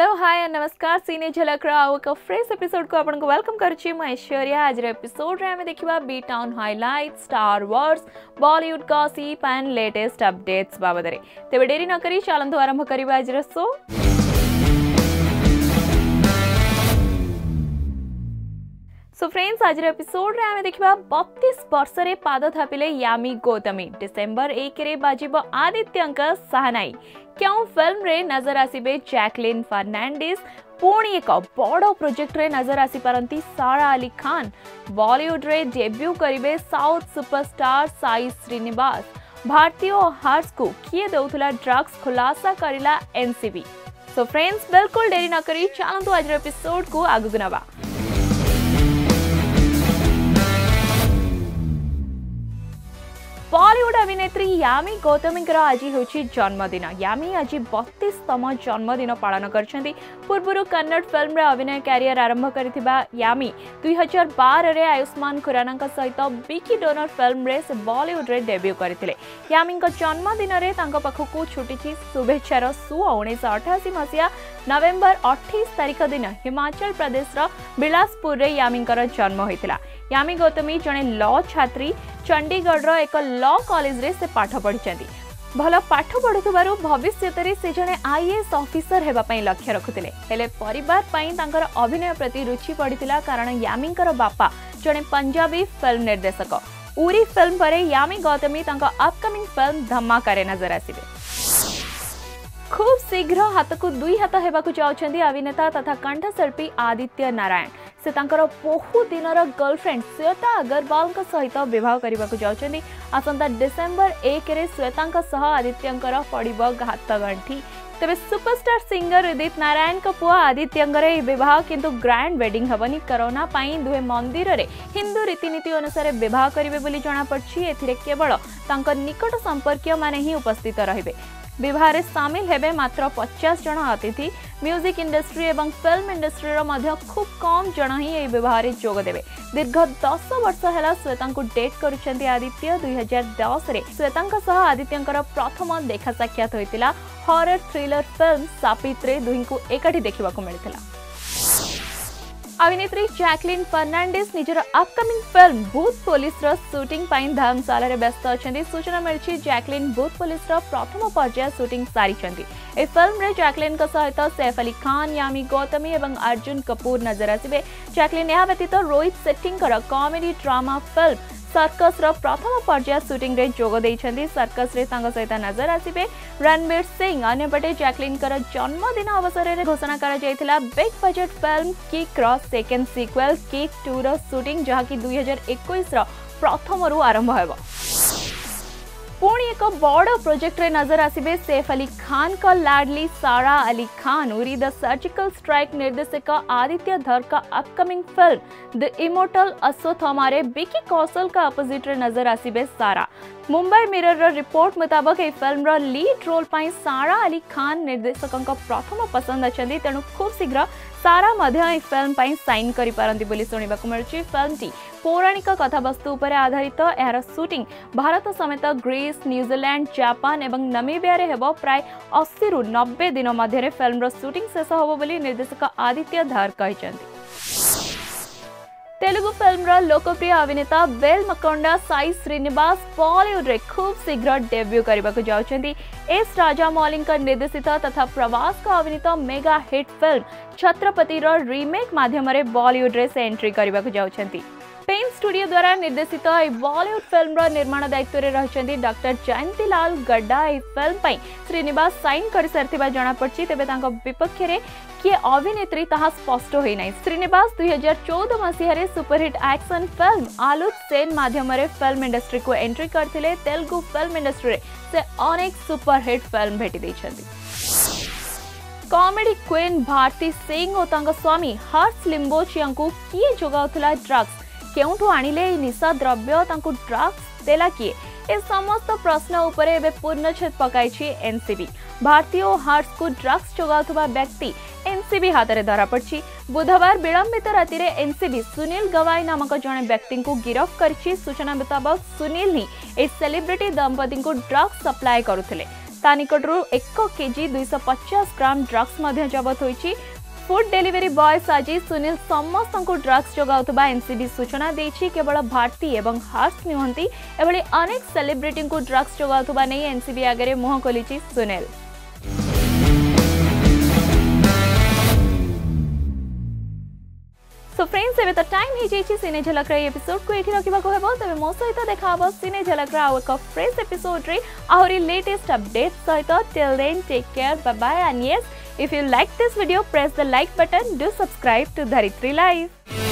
Hello hi नमस्कार सीने झलक राव एक फ्रेश एपिसोड को आपको वेलकम करुच्ची मु ऐश्वर्या आज एपिसोड रे आमे देखिबा B town highlight star wars Bollywood gossip and latest updates बाबद तेज डेरी न करी आरंभ करिबा आज रे शो सो फ्रेंड्स आज एपिसोड रे आमे देखिबा 32 वर्ष रे पाद थापिले यामी गौतमी डिसेंबर 1 रे बाजीबो आदित्यंक सहनाई क्यों फिल्म रे नजर आसीबे जैकलिन फर्नांडिस पूर्णी एक बड़ प्रोजेक्ट रे नजर आसी आसीपारती सारा अली खान बॉलीवुड रे डेब्यू करिवे साउथ सुपरस्टार साई श्रीनिवास भारतीय हार्स को किए दउथला ड्रग्स खुलासा करिला एनसीबी सो फ्रेंड्स बिल्कुल देरी न करी तो आज एपिसोड को आगु नवा ବଲିଉଡ୍ ଅଭିନେତ୍ରୀ ୟାମି ଗୌତମଙ୍କର ଆଜି ହେଉଛି ଜନ୍ମଦିନ ୟାମି ଆଜି ବତିଶତମ ଜନ୍ମଦିନ ପାଳନ କରିଛନ୍ତି ପୂର୍ବରୁ କନ୍ନଡ଼ ଫିଲ୍ମରେ ଅଭିନୟ କ୍ୟାରିୟର ଆରମ୍ଭ କରିଥିବା ୟାମି ଦୁଇହଜାର ବାରରେ ଆୟୁଷ୍ମାନ ଖୁରାନାଙ୍କ ସହିତ ବିକି ଡୋନର ଫିଲ୍ମରେ ସେ ବଲିଉଡ୍ରେ ଡେବ୍ୟୁ କରିଥିଲେ ୟାମିଙ୍କ ଜନ୍ମଦିନରେ ତାଙ୍କ ପାଖକୁ ଛୁଟିଛି ଶୁଭେଚ୍ଛାର ସୁଅ ଉଣେଇଶହ ଅଠାଅଶୀ ମସିହା ନଭେମ୍ବର ଅଠେଇଶ ତାରିଖ ଦିନ ହିମାଚଳ ପ୍ରଦେଶର ବିଳାସପୁରରେ ୟାମିଙ୍କର ଜନ୍ମ ହୋଇଥିଲା यामी गौतमी जड़े ल छात्री चंडीगढ़ एक ल कलेज पाठ पढ़ी भल पाठ पढ़ु भविष्य से जड़े आईएस अफिसर होगापी लक्ष्य रखुते हेले पर अभिनय प्रति रुचि पड़ता कारण यामी बापा जड़े पंजाबी फिल्म निर्देशक उरी फिल्म पर यामी गौतमी अपकमिंग फिल्म धमाका नजर आसवे खूब शीघ्र हाथ को दुई हाथ होता अभिनेता तथा कंठशिल्पी आदित्य नारायण ସେ ତାଙ୍କର ବହୁ ଦିନର ଗର୍ଲଫ୍ରେଣ୍ଡ ଶ୍ୱେତା ଅଗରୱାଲଙ୍କ ସହିତ ବିବାହ କରିବାକୁ ଯାଉଛନ୍ତି ଆସନ୍ତା ଡିସେମ୍ବର ଏକରେ ଶ୍ୱେତାଙ୍କ ସହ ଆଦିତ୍ୟଙ୍କର ପଡ଼ିବ ଘାତଗଣ୍ଠି ତେବେ ସୁପରଷ୍ଟାର ସିଙ୍ଗର ଉଦିତ ନାରାୟଣଙ୍କ ପୁଅ ଆଦିତ୍ୟଙ୍କର ଏହି ବିବାହ କିନ୍ତୁ ଗ୍ରାଣ୍ଡ ୱେଡିଂ ହେବନି କରୋନା ପାଇଁ ଦୁହେଁ ମନ୍ଦିରରେ ହିନ୍ଦୁ ରୀତିନୀତି ଅନୁସାରେ ବିବାହ କରିବେ ବୋଲି ଜଣାପଡ଼ିଛି ଏଥିରେ କେବଳ ତାଙ୍କ ନିକଟ ସମ୍ପର୍କୀୟମାନେ ହିଁ ଉପସ୍ଥିତ ରହିବେ বিভারে সামিল হেবে মাত্র 50 জন অতিথি মিউজিক ইন্ডাস্ট্রি এবং ফিল্ম ইন্ডাস্ট্রিৰ মধ্য খুব কম জনহে এই বিৱাহৰত যোগ দেবে দৰ্ঘত 10 বছৰ হলা স্বেতংকুক ডেট কৰিছন্তি আদিত্য 2010 ৰে স্বেতংকৰ সহ আদিত্যকৰ প্ৰথম অন দেখা সাক্ষাৎ হৈছিলা horror thriller film সাপিত্ৰে ধুইকৈ একাটি দেখিৱাকৈ মিলিছিলা ಅಭಿನೇತ್ರಿ ಜಾಕ್ಲಿನ್ ಫರ್ನಾಂಡಿಸ್ ನಿಜರ ಅಪ್ಕಮಿಂಗ್ ಫಿಲ್ಮ್ ಬೂತ್ ಪೊಲೀಸರ ସୁଟିଂ ପାଇଁ ଧର୍ମଶାଳାରେ ବ୍ୟସ୍ତ ଅଛନ୍ତି ସୂଚନା ମିଳିଛି ଜ୍ୟାକ୍ଲିନ୍ ବୁଥ୍ ପୋଲିସର ପ୍ରଥମ ପର୍ଯ୍ୟାୟ ସୁଟିଂ ସାରିଛନ୍ତି ଏହି ଫିଲ୍ମରେ ଜ୍ୟାକ୍ଲିନ୍ଙ୍କ ସହିତ ସୈଫ୍ ଅଲ୍ଲୀ ଖାନ୍ ୟାମି ଗୌତମୀ ଏବଂ ଅର୍ଜୁନ କପୁର ନଜର ଆସିବେ ଜ୍ୟାକ୍ଲିନ୍ ଏହା ବ୍ୟତୀତ ରୋହିତ ସେଟ୍ଟିଙ୍କର କମେଡି ଡ୍ରାମା ଫିଲ୍ମ ସର୍କସର ପ୍ରଥମ ପର୍ଯ୍ୟାୟ ସୁଟିଂରେ ଯୋଗ ଦେଇଛନ୍ତି ସର୍କସରେ ତାଙ୍କ ସହିତ ନଜର ଆସିବେ ରଣବୀର ସିଂ ଅନ୍ୟପଟେ ଜ୍ୟାକ୍ଲିନ୍ଙ୍କର ଜନ୍ମଦିନ ଅବସରରେ ଘୋଷଣା କରାଯାଇଥିଲା ବିଗ୍ ବଜେଟ୍ ଫିଲ୍ମ କିକ୍ର ସେକେଣ୍ଡ ସିକ୍ୱେଲ୍ କିକ୍ ଟୁର ସୁଟିଂ ଯାହାକି ଦୁଇହଜାର ଏକୋଇଶର ପ୍ରଥମରୁ ଆରମ୍ଭ ହେବ पुणी एक बड़ प्रोजेक्ट रे नजर आसवे सेफ अली खान का लाडली Sara Ali Khan Uri the surgical strike निर्देशक आदित्य धर का अपकमिंग फिल्म द इमोटल असो अश्वथमारे बिकी कौशल का अपोजिट रे नजर आसवे सारा मुंबई मिरर रो रिपोर्ट मुताबिक ए फिल्म रो लीड रोल पई सारा अली खान निर्देशक प्रथम पसंद अछंदी तनु खूब शीघ्र ସାରା ମଧ୍ୟ ଏହି ଫିଲ୍ମ ପାଇଁ ସାଇନ୍ କରିପାରନ୍ତି ବୋଲି ଶୁଣିବାକୁ ମିଳୁଛି ଫିଲ୍ମଟି ପୌରାଣିକ କଥାବସ୍ତୁ ଉପରେ ଆଧାରିତ ଏହାର ସୁଟିଂ ଭାରତ ସମେତ ଗ୍ରୀସ୍ ନ୍ୟୁଜିଲାଣ୍ଡ ଜାପାନ ଏବଂ ନମିବିଆରେ ହେବ ପ୍ରାୟ ଅଶୀରୁ ନବେ ଦିନ ମଧ୍ୟରେ ଫିଲ୍ମର ସୁଟିଂ ଶେଷ ହେବ ବୋଲି ନିର୍ଦ୍ଦେଶକ ଆଦିତ୍ୟ ଧର୍ କହିଛନ୍ତି ತೆಲುಗು ಫಿಲ್ಮ್ರ ಲೋಕಪ್ರಿಯ ಅಭಿನೇತ ವೆಲ್ ಮಕೊಂಡ ಸಾಯಿ ಶ್ರೀನಿವಾಸ ಬಾಲಿವುಡ್ರೆ ಖುಬ್ ಶೀಘ್ರ ଡେବ୍ୟୁ କରିବାକୁ ଯାଉଛନ୍ତି ଏସ୍ ରାଜାମୌଲିଙ୍କ ନିର୍ଦ୍ଦେଶିତ ତଥା ପ୍ରଭାସଙ୍କ ଅଭିନୀତ ମେଗା ହିଟ୍ ଫିଲ୍ମ ଛତ୍ରପତିର ରିମେକ୍ ମାଧ୍ୟମରେ ବଲିଉଡରେ ସେ ଏଣ୍ଟ୍ରି କରିବାକୁ ଯାଉଛନ୍ତି पेन स्टूडियो द्वारा निर्देशित तो बॉलीवुड फिल्म निर्माण दायित्व में रही डॉक्टर जयंतीलाल गड्ढा फिल्म श्रीनिवास सैन कर सारी जमापड़ी तेज विपक्ष किए अभिनेत्री स्पष्ट होना श्रीनिवास दुई हजार चौदह मसीह सुपरहिट आक्शन फिल्म आलू सेन मध्यम फिल्म इंडस्ट्री को एंट्री करते तेलुगु फिल्म इंडस्ट्री से अनेक सुपरहिट फिल्म भेटी कॉमेडी क्वीन भारती सिंह और तंग स्वामी हर्ष लिंबोचिया किए जगा ड्रग्स केशा द्रव्य ड्रग्स देला किए ଏ ସମସ୍ତ ପ୍ରଶ୍ନ ଉପରେ ଏବେ ପୂର୍ଣ୍ଣଛେଦ ପକାଇଛି ଏନ୍ସିବି ଭାରତୀୟ ହାର୍ଟସ୍କୁ ଡ୍ରଗ୍ସ ଯୋଗାଉଥିବା ବ୍ୟକ୍ତି ଏନ୍ସିବି ହାତରେ ଧରାପଡ଼ିଛି ବୁଧବାର ବିଳମ୍ବିତ ରାତିରେ ଏନ୍ସିବି ସୁନୀଲ ଗୱାଇ ନାମକ ଜଣେ ବ୍ୟକ୍ତିଙ୍କୁ ଗିରଫ କରିଛି ସୂଚନା ମୁତାବକ ସୁନୀଲ ହିଁ ଏହି ସେଲିବ୍ରିଟି ଦମ୍ପତିଙ୍କୁ ଡ୍ରଗ୍ସ ସପ୍ଲାଏ କରୁଥିଲେ ତା ନିକଟରୁ ଏକ କେଜି ଦୁଇଶହ ପଚାଶ ଗ୍ରାମ ଡ୍ରଗ୍ସ ମଧ୍ୟ ଜବତ ହୋଇଛି ফুড ডেলিভারি বয় সাজি সুনীল সমস্ত ড্রগ্স যোগাউবা এনসিবি সূচনা দিয়েছে কেবল ভাটি এবং হার্স নুহতি এভাবে অনেক সেলিব্রিটি ড্রগ্স যোগাউবা নিয়ে এনসিবি আগে মুহ খোলিছে সুনীল सो फ्रेंड्स एवं तो टाइम हो जाइए सिने झलकर एपिसोड को ये रखा हे तेज मो सहित देखाब सिने झलकर आउ एक फ्रेश एपिसोड्रे आहरी लेटेस्ट अपडेट सहित till then take care bye and yes If you like this video, press the like button. Do subscribe to Dharitri Life.